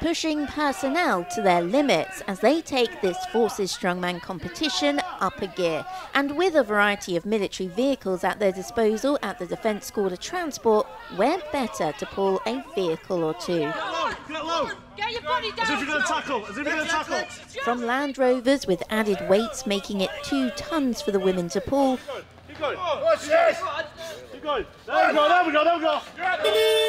pushing personnel to their limits as they take this Forces Strongman competition up a gear. And with a variety of military vehicles at their disposal at the Defence School of Transport, where better to pull a vehicle or two? Get low, get low. Get your body down. As if you're going to tackle, as if you're going to tackle. From Land Rovers with added weights making it two tons for the women to pull, Keep going. Watch this. Keep going. There we go, there we go, there we go.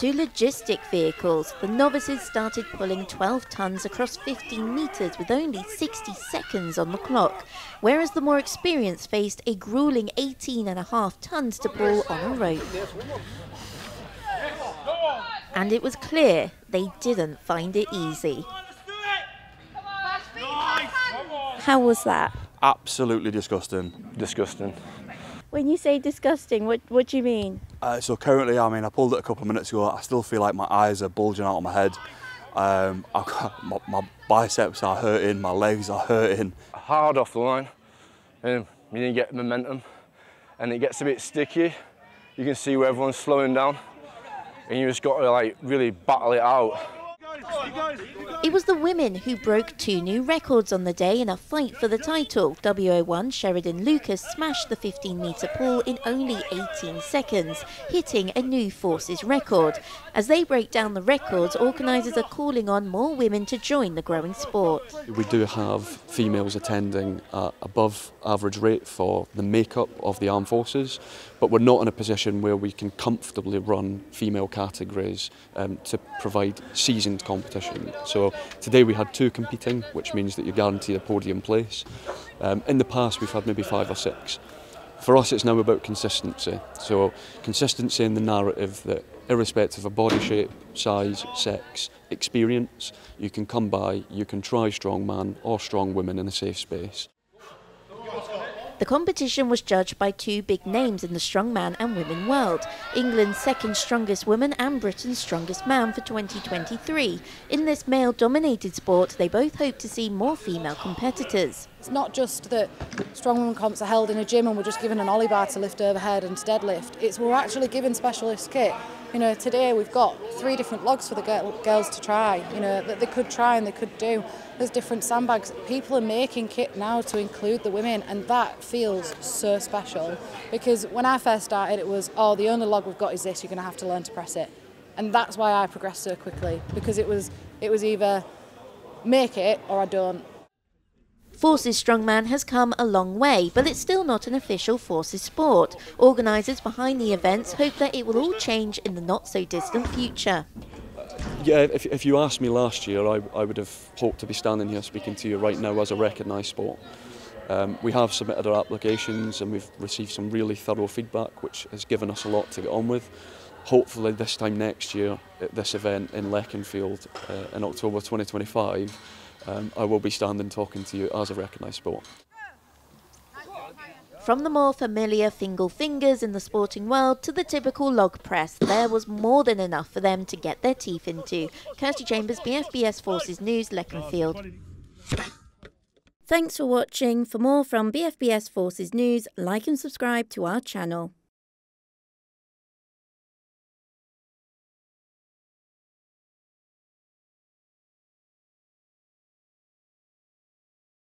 To logistic vehicles, the novices started pulling 12 tons across 15 metres with only 60 seconds on the clock, whereas the more experienced faced a grueling 18 and a half tons to pull on a rope. And it was clear they didn't find it easy. How was that? Absolutely disgusting. Disgusting. When you say disgusting, what, what do you mean? Uh, so currently, I mean, I pulled it a couple of minutes ago. I still feel like my eyes are bulging out of my head. Um, I've got, my, my biceps are hurting, my legs are hurting. Hard off the line, and you didn't get momentum, and it gets a bit sticky. You can see where everyone's slowing down, and you just got to like really battle it out. It was the women who broke two new records on the day in a fight for the title. WO1 Sheridan Lucas smashed the 15 metre pull in only 18 seconds, hitting a new Forces record. As they break down the records, organisers are calling on more women to join the growing sport. We do have females attending at above average rate for the makeup of the armed forces, but we're not in a position where we can comfortably run female categories um, to provide seasoned competition. competition. So today we had two competing, which means that you're guaranteed a podium place. Um, in the past we've had maybe five or six. For us it's now about consistency. So consistency in the narrative that irrespective of body shape, size, sex, experience, you can come by, you can try strongman or strong women in a safe space. The competition was judged by two big names in the strongman and women world England's second strongest woman and Britain's strongest man for 2023. In this male dominated sport, they both hope to see more female competitors. It's not just that strongman comps are held in a gym and we're just given an ollie bar to lift overhead and to deadlift. It's we're actually given specialist kit. You know, today we've got three different logs for the girl, girls to try. You know, that they could try and they could do. There's different sandbags. People are making kit now to include the women, and that feels so special. Because when I first started, it was, oh, the only log we've got is this. You're going to have to learn to press it, and that's why I progressed so quickly. Because it was, it was either make it or I don't. Forces Strongman has come a long way, but it's still not an official Forces sport. Organisers behind the events hope that it will all change in the not so distant future. Yeah, if, if you asked me last year, I, I would have hoped to be standing here speaking to you right now as a recognised sport. Um, we have submitted our applications and we've received some really thorough feedback, which has given us a lot to get on with. Hopefully, this time next year, at this event in Leconfield uh, in October 2025, um, I will be standing talking to you as a recognised sport. From the more familiar Fingal Fingers in the sporting world to the typical log press, there was more than enough for them to get their teeth into. Kirsty Chambers, BFBS Forces News, Leconfield. Thanks for watching. For more from BFBS Forces News, like and subscribe to our channel.